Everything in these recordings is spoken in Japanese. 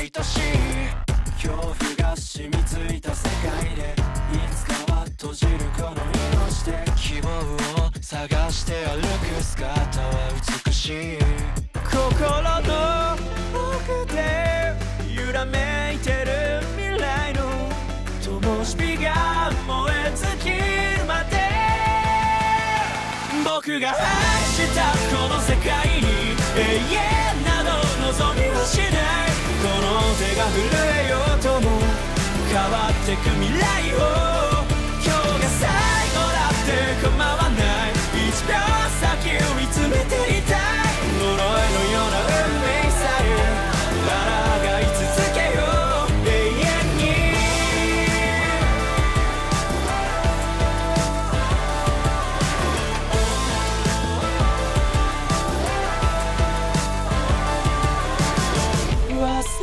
恐怖が染みついた世界でいつかは閉じるこの命で希望を探して歩く姿は美しい。心の奥で揺らめいてる未来の灯火が燃え尽きるまで。僕が愛したこの世界に永遠など望みはしない。の手が震えようとも変わってく未来を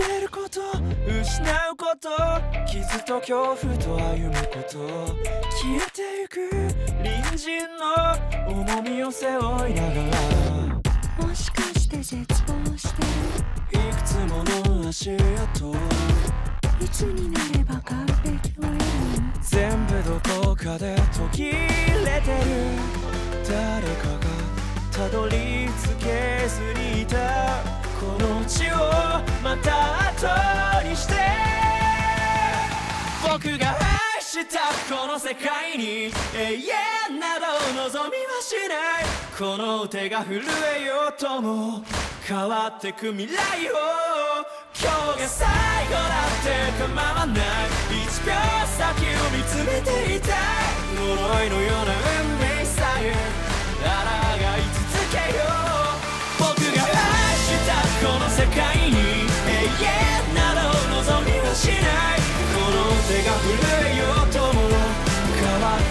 忘れること失うこと傷と恐怖と歩むこと消えてゆく隣人の重みを背負いながらもしかして絶望してるいくつもの足跡いつになれば完璧を得る全部どこかで途切れてる。誰かがたどり着けずにいた。この地をまたしたこの世界に永遠など望みはしない。この手が震えようとも変わってく未来を。今日が最後だって構わない。1秒先を見つめていたい。呪いのような運命さえ抗い続けよう。僕が愛したこの世界に永遠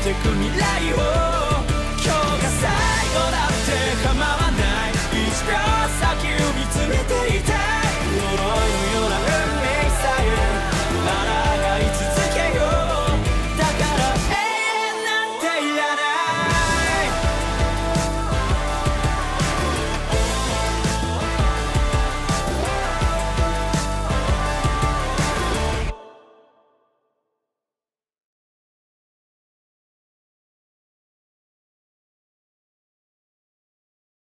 てく未来を